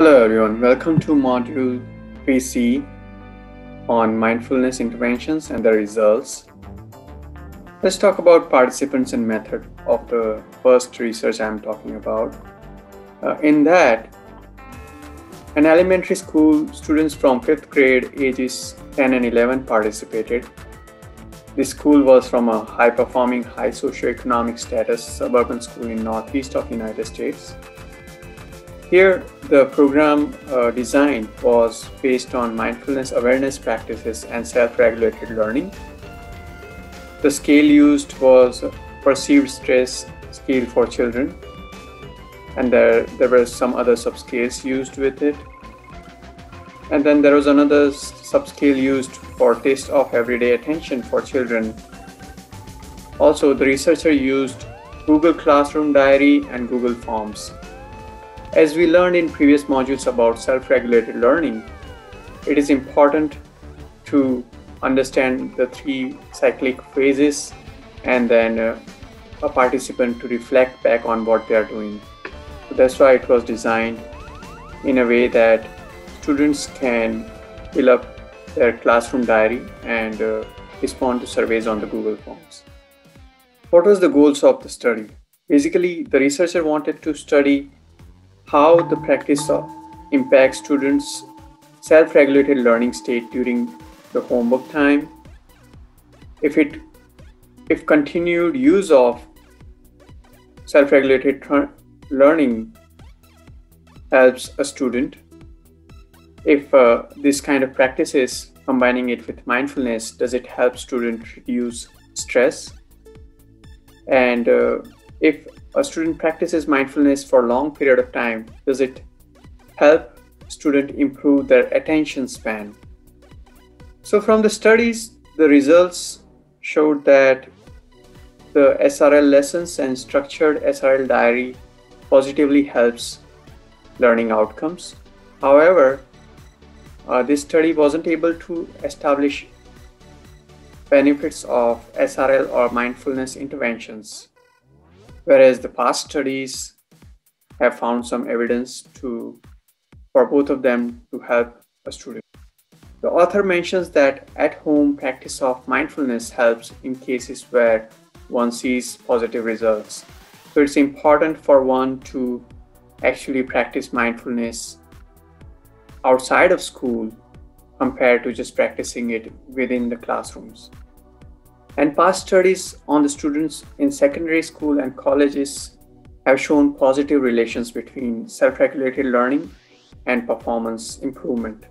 Hello everyone, welcome to module 3C on mindfulness interventions and the results. Let's talk about participants and method of the first research I'm talking about. Uh, in that, an elementary school students from 5th grade ages 10 and 11 participated. This school was from a high performing, high socioeconomic status suburban school in northeast of the United States. Here, the program uh, design was based on mindfulness awareness practices and self-regulated learning. The scale used was perceived stress scale for children, and there, there were some other subscales used with it. And then there was another subscale used for test of everyday attention for children. Also, the researcher used Google Classroom Diary and Google Forms. As we learned in previous modules about self-regulated learning, it is important to understand the three cyclic phases and then uh, a participant to reflect back on what they are doing. So that's why it was designed in a way that students can fill up their classroom diary and uh, respond to surveys on the Google Forms. What was the goals of the study? Basically, the researcher wanted to study how the practice of impacts students' self-regulated learning state during the homework time. If it if continued use of self-regulated learning helps a student if uh, this kind of practices combining it with mindfulness does it help student reduce stress and uh, if a student practices mindfulness for a long period of time. Does it help student improve their attention span? So from the studies the results showed that the srl lessons and structured srl diary positively helps learning outcomes. However uh, this study wasn't able to establish benefits of SRL or mindfulness interventions, whereas the past studies have found some evidence to for both of them to help a student. The author mentions that at-home practice of mindfulness helps in cases where one sees positive results. So it's important for one to actually practice mindfulness outside of school compared to just practicing it within the classrooms. And past studies on the students in secondary school and colleges have shown positive relations between self-regulated learning and performance improvement.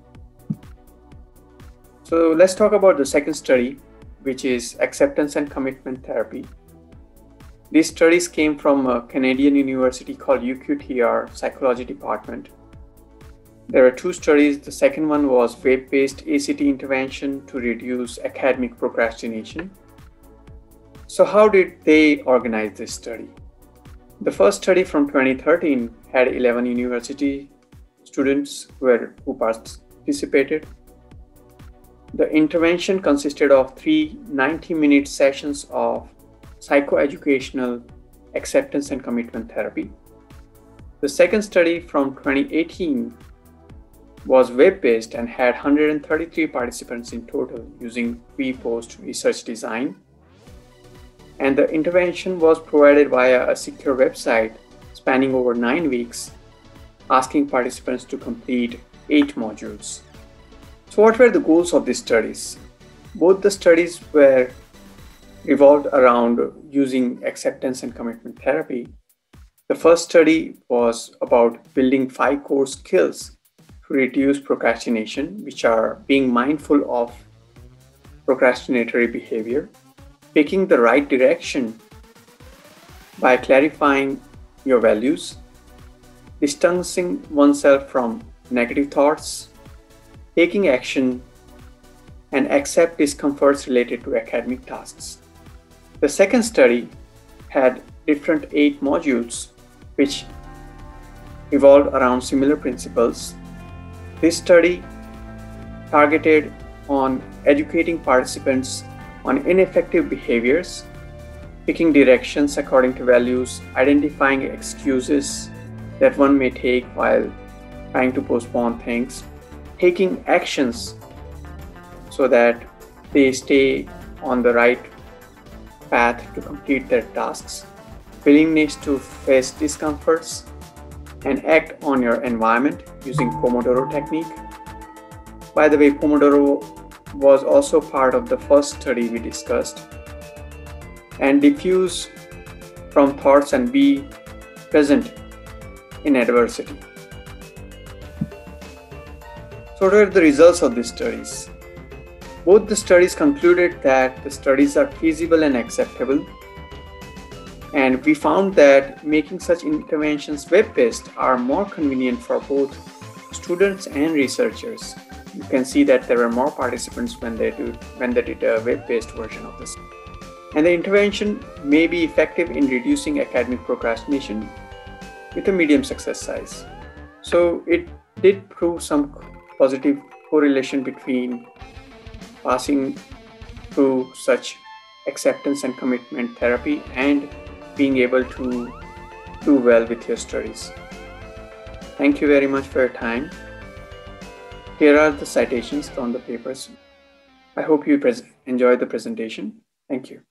So let's talk about the second study, which is acceptance and commitment therapy. These studies came from a Canadian university called UQTR Psychology Department there are two studies. The second one was web based ACT intervention to reduce academic procrastination. So, how did they organize this study? The first study from 2013 had 11 university students who, who participated. The intervention consisted of three 90 minute sessions of psychoeducational acceptance and commitment therapy. The second study from 2018 was web-based and had 133 participants in total using pre-post research design. And the intervention was provided via a secure website spanning over nine weeks, asking participants to complete eight modules. So what were the goals of these studies? Both the studies were revolved around using acceptance and commitment therapy. The first study was about building five core skills to reduce procrastination, which are being mindful of procrastinatory behavior, picking the right direction by clarifying your values, distancing oneself from negative thoughts, taking action, and accept discomforts related to academic tasks. The second study had different eight modules which evolved around similar principles this study targeted on educating participants on ineffective behaviors, picking directions according to values, identifying excuses that one may take while trying to postpone things, taking actions so that they stay on the right path to complete their tasks, willingness to face discomforts, and act on your environment using Pomodoro technique. By the way, Pomodoro was also part of the first study we discussed. And diffuse from thoughts and be present in adversity. So, what are the results of these studies? Both the studies concluded that the studies are feasible and acceptable. And we found that making such interventions web based are more convenient for both students and researchers. You can see that there were more participants when they, do, when they did a web based version of this. And the intervention may be effective in reducing academic procrastination with a medium success size. So it did prove some positive correlation between passing through such acceptance and commitment therapy and being able to do well with your studies. Thank you very much for your time. Here are the citations from the papers. I hope you enjoy the presentation. Thank you.